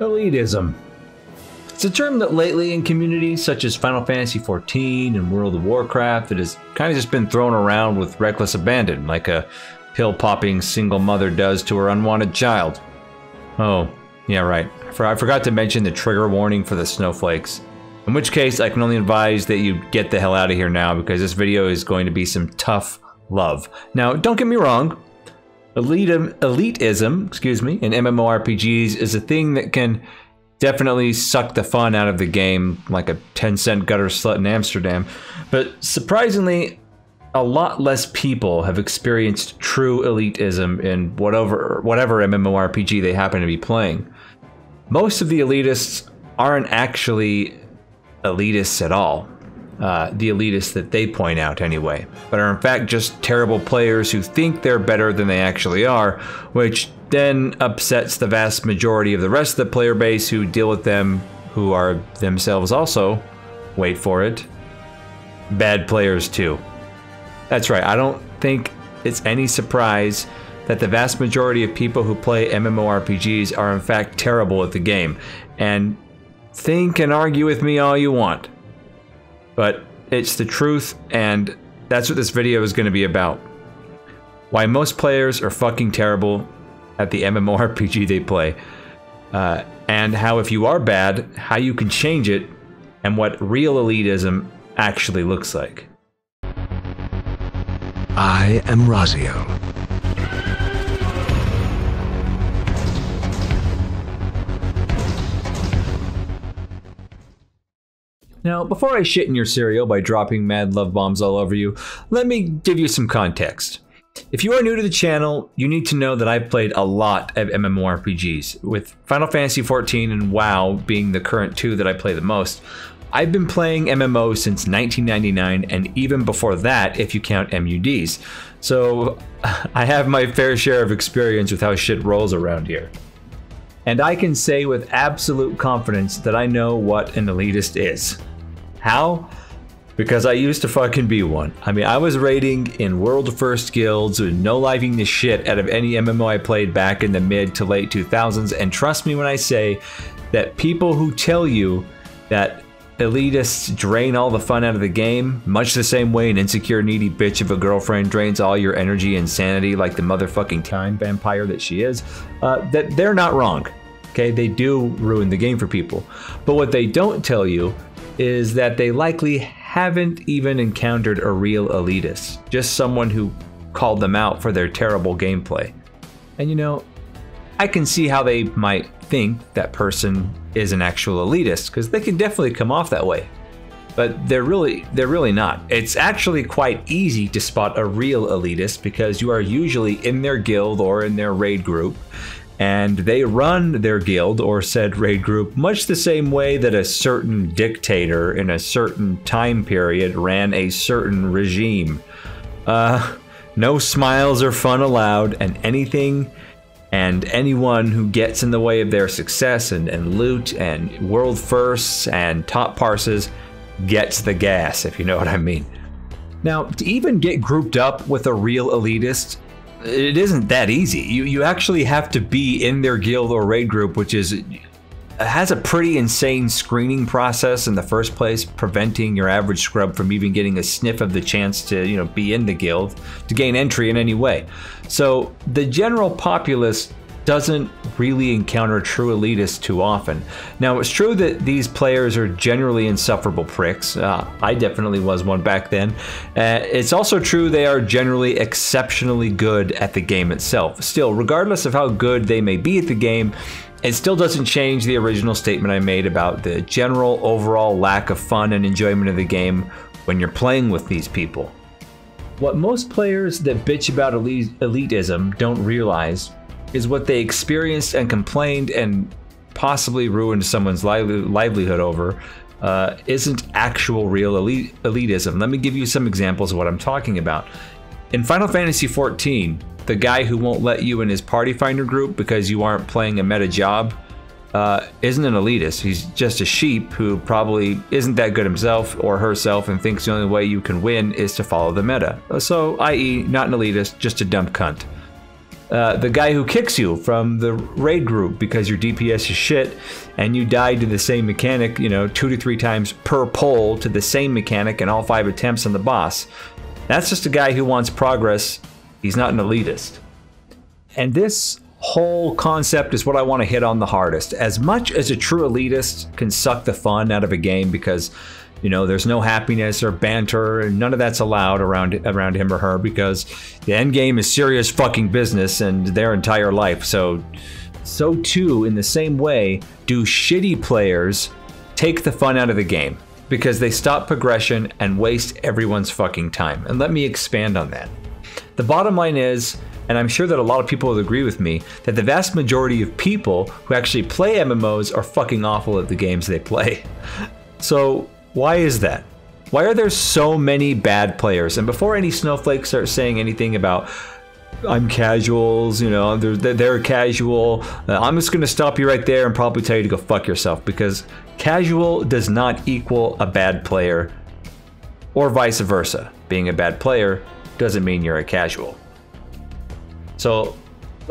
Elitism. It's a term that lately in communities such as Final Fantasy XIV and World of Warcraft, it has kind of just been thrown around with reckless abandon, like a pill popping single mother does to her unwanted child. Oh, yeah, right. For I forgot to mention the trigger warning for the snowflakes. In which case, I can only advise that you get the hell out of here now because this video is going to be some tough love. Now, don't get me wrong, Elitism, elitism, excuse me, in MMORPGs is a thing that can definitely suck the fun out of the game like a 10 cent gutter slut in Amsterdam. But surprisingly, a lot less people have experienced true elitism in whatever whatever MMORPG they happen to be playing. Most of the elitists aren't actually elitists at all uh, the elitists that they point out anyway, but are in fact just terrible players who think they're better than they actually are, which then upsets the vast majority of the rest of the player base who deal with them, who are themselves also, wait for it, bad players too. That's right, I don't think it's any surprise that the vast majority of people who play MMORPGs are in fact terrible at the game. And think and argue with me all you want but it's the truth, and that's what this video is going to be about. Why most players are fucking terrible at the MMORPG they play, uh, and how if you are bad, how you can change it, and what real elitism actually looks like. I am Raziel. Now, before I shit in your cereal by dropping mad love bombs all over you, let me give you some context. If you are new to the channel, you need to know that I've played a lot of MMORPGs, with Final Fantasy XIV and WoW being the current two that I play the most. I've been playing MMOs since 1999, and even before that, if you count MUDs. So I have my fair share of experience with how shit rolls around here. And I can say with absolute confidence that I know what an elitist is. How? Because I used to fucking be one. I mean, I was raiding in world first guilds with no living the shit out of any MMO I played back in the mid to late 2000s. And trust me when I say that people who tell you that elitists drain all the fun out of the game, much the same way an insecure, needy bitch of a girlfriend drains all your energy and sanity like the motherfucking time vampire that she is, uh, that they're not wrong. Okay, they do ruin the game for people. But what they don't tell you is that they likely haven't even encountered a real elitist, just someone who called them out for their terrible gameplay. And you know, I can see how they might think that person is an actual elitist because they can definitely come off that way. But they're really they're really not. It's actually quite easy to spot a real elitist because you are usually in their guild or in their raid group and they run their guild or said raid group much the same way that a certain dictator in a certain time period ran a certain regime. Uh, no smiles or fun allowed, and anything and anyone who gets in the way of their success and, and loot and world firsts and top parses gets the gas, if you know what I mean. Now, to even get grouped up with a real elitist it isn't that easy. You you actually have to be in their guild or raid group, which is has a pretty insane screening process in the first place, preventing your average scrub from even getting a sniff of the chance to, you know, be in the guild to gain entry in any way. So the general populace doesn't really encounter true elitists too often. Now, it's true that these players are generally insufferable pricks. Uh, I definitely was one back then. Uh, it's also true they are generally exceptionally good at the game itself. Still, regardless of how good they may be at the game, it still doesn't change the original statement I made about the general overall lack of fun and enjoyment of the game when you're playing with these people. What most players that bitch about elitism don't realize is what they experienced and complained and possibly ruined someone's livelihood over uh, isn't actual real elitism. Let me give you some examples of what I'm talking about. In Final Fantasy XIV, the guy who won't let you in his party finder group because you aren't playing a meta job uh, isn't an elitist. He's just a sheep who probably isn't that good himself or herself and thinks the only way you can win is to follow the meta. So, i.e., not an elitist, just a dumb cunt. Uh, the guy who kicks you from the raid group because your DPS is shit and you died to the same mechanic, you know, two to three times per pull to the same mechanic in all five attempts on the boss. That's just a guy who wants progress. He's not an elitist. And this whole concept is what I want to hit on the hardest. As much as a true elitist can suck the fun out of a game because you know, there's no happiness or banter, and none of that's allowed around around him or her because the end game is serious fucking business and their entire life. So, so too, in the same way, do shitty players take the fun out of the game because they stop progression and waste everyone's fucking time. And let me expand on that. The bottom line is, and I'm sure that a lot of people will agree with me, that the vast majority of people who actually play MMOs are fucking awful at the games they play. So why is that? Why are there so many bad players? And before any snowflakes start saying anything about I'm casuals, you know, they're, they're casual. Uh, I'm just going to stop you right there and probably tell you to go fuck yourself because casual does not equal a bad player or vice versa. Being a bad player doesn't mean you're a casual. So,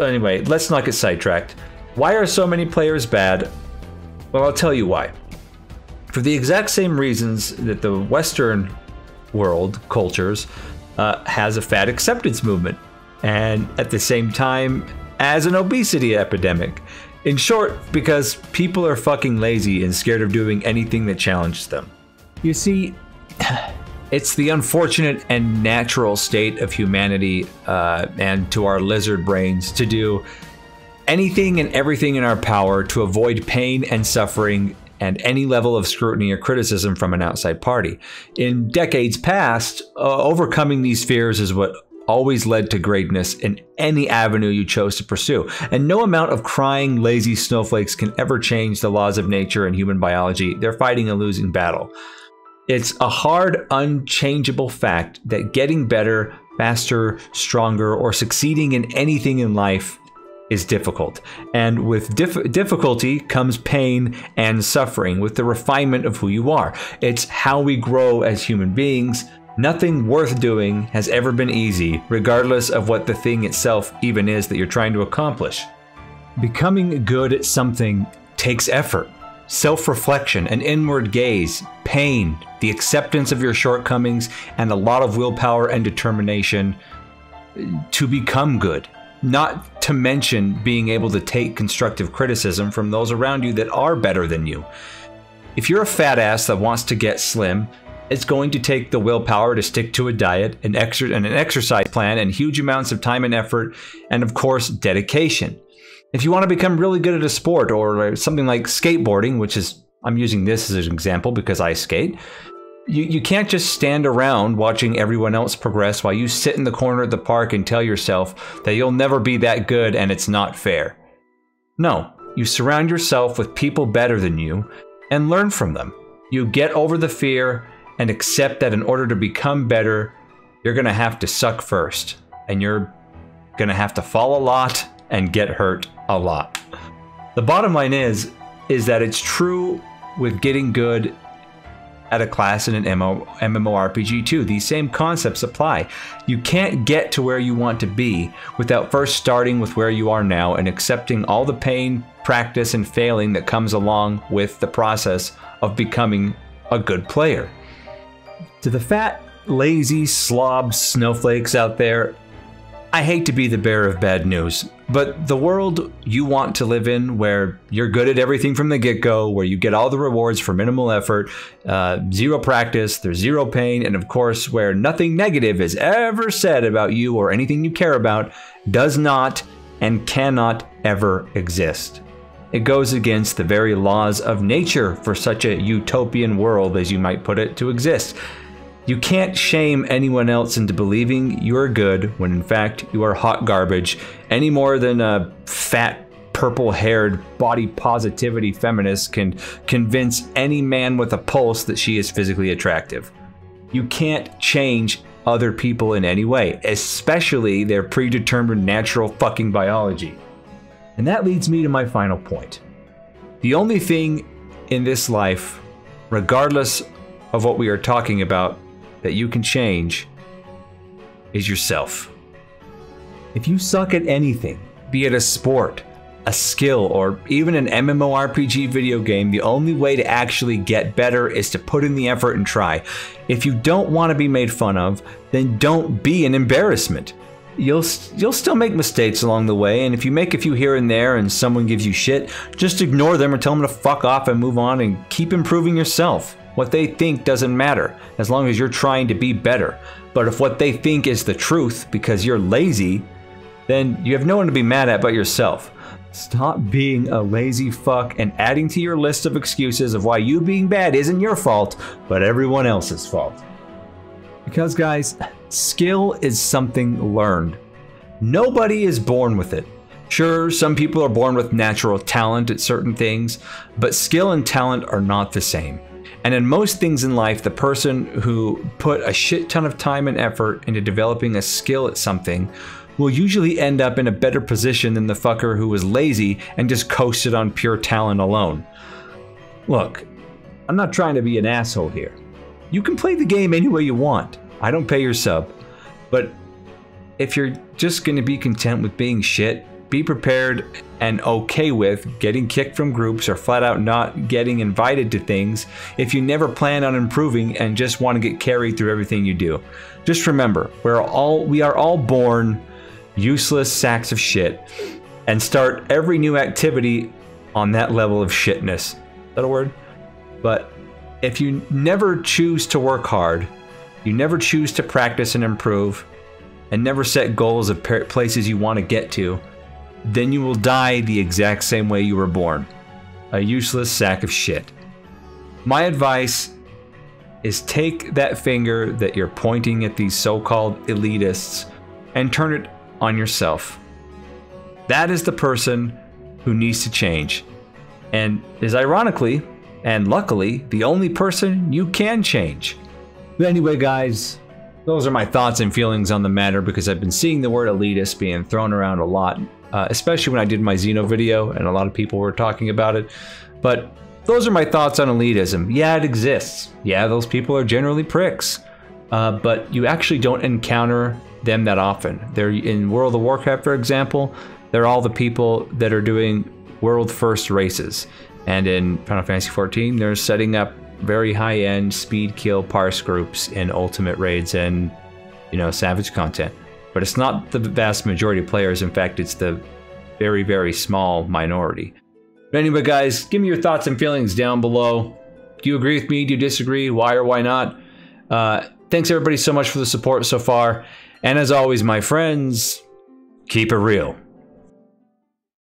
anyway, let's not get sidetracked. Why are so many players bad? Well, I'll tell you why for the exact same reasons that the Western world cultures uh, has a fat acceptance movement, and at the same time as an obesity epidemic. In short, because people are fucking lazy and scared of doing anything that challenges them. You see, it's the unfortunate and natural state of humanity uh, and to our lizard brains to do anything and everything in our power to avoid pain and suffering and any level of scrutiny or criticism from an outside party. In decades past, uh, overcoming these fears is what always led to greatness in any avenue you chose to pursue. And no amount of crying, lazy snowflakes can ever change the laws of nature and human biology. They're fighting a losing battle. It's a hard, unchangeable fact that getting better, faster, stronger, or succeeding in anything in life is difficult. And with dif difficulty comes pain and suffering with the refinement of who you are. It's how we grow as human beings. Nothing worth doing has ever been easy, regardless of what the thing itself even is that you're trying to accomplish. Becoming good at something takes effort, self reflection, an inward gaze, pain, the acceptance of your shortcomings, and a lot of willpower and determination to become good. Not to mention being able to take constructive criticism from those around you that are better than you. If you're a fat ass that wants to get slim, it's going to take the willpower to stick to a diet, an, exer- and an exercise plan, and huge amounts of time and effort, and of course, dedication. If you want to become really good at a sport or something like skateboarding, which is, I'm using this as an example because I skate, you, you can't just stand around watching everyone else progress while you sit in the corner of the park and tell yourself that you'll never be that good and it's not fair. No, you surround yourself with people better than you and learn from them. You get over the fear and accept that in order to become better, you're going to have to suck first and you're going to have to fall a lot and get hurt a lot. The bottom line is is that it's true with getting good at a class in an MMO, MMORPG too. These same concepts apply. You can't get to where you want to be without first starting with where you are now and accepting all the pain, practice, and failing that comes along with the process of becoming a good player. To the fat, lazy slob snowflakes out there, I hate to be the bearer of bad news, but the world you want to live in, where you're good at everything from the get go, where you get all the rewards for minimal effort, uh, zero practice, there's zero pain, and of course, where nothing negative is ever said about you or anything you care about, does not and cannot ever exist. It goes against the very laws of nature for such a utopian world, as you might put it, to exist. You can't shame anyone else into believing you're good when in fact you are hot garbage any more than a fat purple haired body positivity feminist can convince any man with a pulse that she is physically attractive. You can't change other people in any way, especially their predetermined natural fucking biology. And that leads me to my final point. The only thing in this life, regardless of what we are talking about, that you can change is yourself. If you suck at anything, be it a sport, a skill, or even an MMORPG video game, the only way to actually get better is to put in the effort and try. If you don't want to be made fun of, then don't be an embarrassment. You'll you'll still make mistakes along the way, and if you make a few here and there and someone gives you shit, just ignore them or tell them to fuck off and move on and keep improving yourself. What they think doesn't matter, as long as you're trying to be better. But if what they think is the truth because you're lazy, then you have no one to be mad at but yourself. Stop being a lazy fuck and adding to your list of excuses of why you being bad isn't your fault, but everyone else's fault. Because, guys, skill is something learned. Nobody is born with it. Sure, some people are born with natural talent at certain things, but skill and talent are not the same. And in most things in life, the person who put a shit ton of time and effort into developing a skill at something will usually end up in a better position than the fucker who was lazy and just coasted on pure talent alone. Look, I'm not trying to be an asshole here. You can play the game any way you want. I don't pay your sub. But if you're just going to be content with being shit, be prepared and okay with getting kicked from groups or flat out not getting invited to things if you never plan on improving and just want to get carried through everything you do. Just remember, we're all we are all born useless sacks of shit and start every new activity on that level of shitness. Is that a word? But if you never choose to work hard, you never choose to practice and improve, and never set goals of places you want to get to, then you will die the exact same way you were born a useless sack of shit. My advice is take that finger that you're pointing at these so called elitists and turn it on yourself. That is the person who needs to change. And is ironically, and luckily, the only person you can change. But anyway, guys, those are my thoughts and feelings on the matter because I've been seeing the word elitist being thrown around a lot, uh, especially when I did my Xeno video and a lot of people were talking about it. But those are my thoughts on elitism. Yeah, it exists. Yeah, those people are generally pricks. Uh, but you actually don't encounter them that often. They're in World of Warcraft, for example. They're all the people that are doing world first races, and in Final Fantasy XIV, they're setting up very high end speed kill parse groups in ultimate raids and you know savage content. But it's not the vast majority of players. In fact, it's the very very small minority. But anyway, guys, give me your thoughts and feelings down below. Do you agree with me? Do you disagree? Why or why not? Uh, thanks everybody so much for the support so far. And as always, my friends, keep it real.